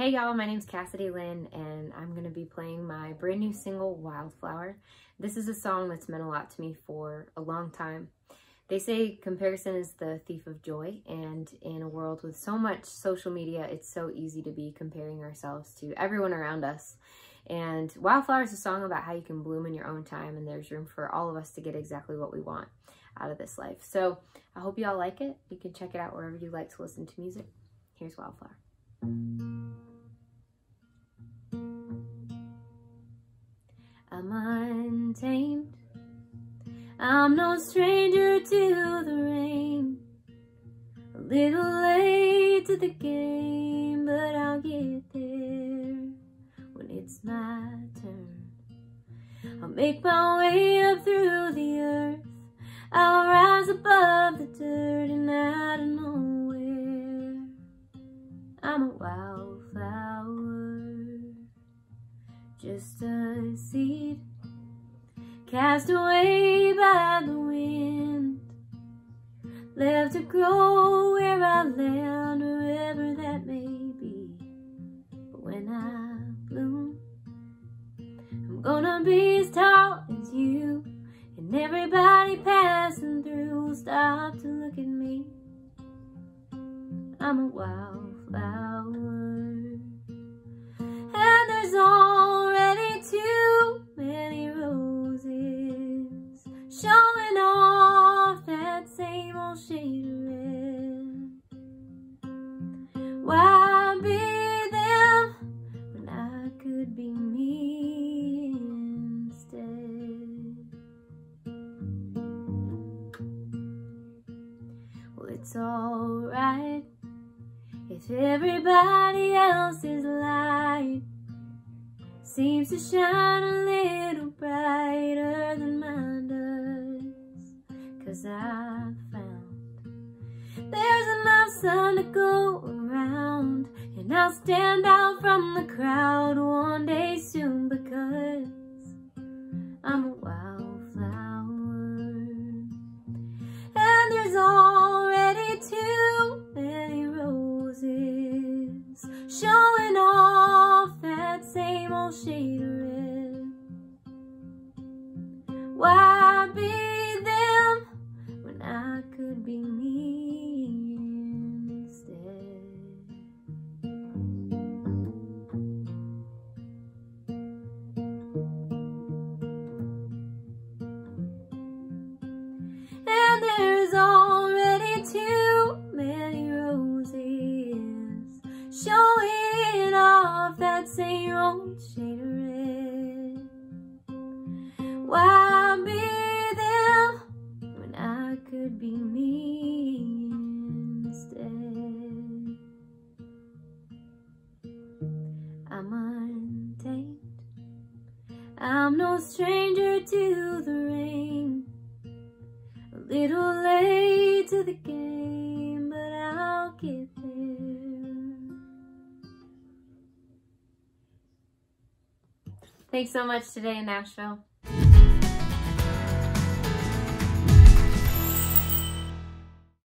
Hey y'all, my name's Cassidy Lynn and I'm going to be playing my brand new single, Wildflower. This is a song that's meant a lot to me for a long time. They say comparison is the thief of joy and in a world with so much social media, it's so easy to be comparing ourselves to everyone around us. And Wildflower is a song about how you can bloom in your own time and there's room for all of us to get exactly what we want out of this life. So I hope you all like it. You can check it out wherever you like to listen to music. Here's Wildflower. Untamed. I'm no stranger to the rain. A little late to the game, but I'll get there when it's my turn. I'll make my way up through the earth. I'll rise above the dirt and out of nowhere. I'm a wildflower, just a seed cast away by the wind, left to grow where I land, wherever that may be. But when I bloom, I'm gonna be as tall as you. And everybody passing through will stop to look at me. I'm a wildflower. And there's already Why be them when I could be me instead? Well, it's alright if everybody else's light seems to shine a little brighter than mine does. Cause I found there's enough sun to go around, and I'll stand out from the crowd one day soon because I'm a wildflower. And there's already too many roses showing off that same old shade showing off that same old shade of red. Why be them when I could be me instead? I'm untamed. I'm no stranger to the rain. A little late to the game, Thanks so much today in Nashville.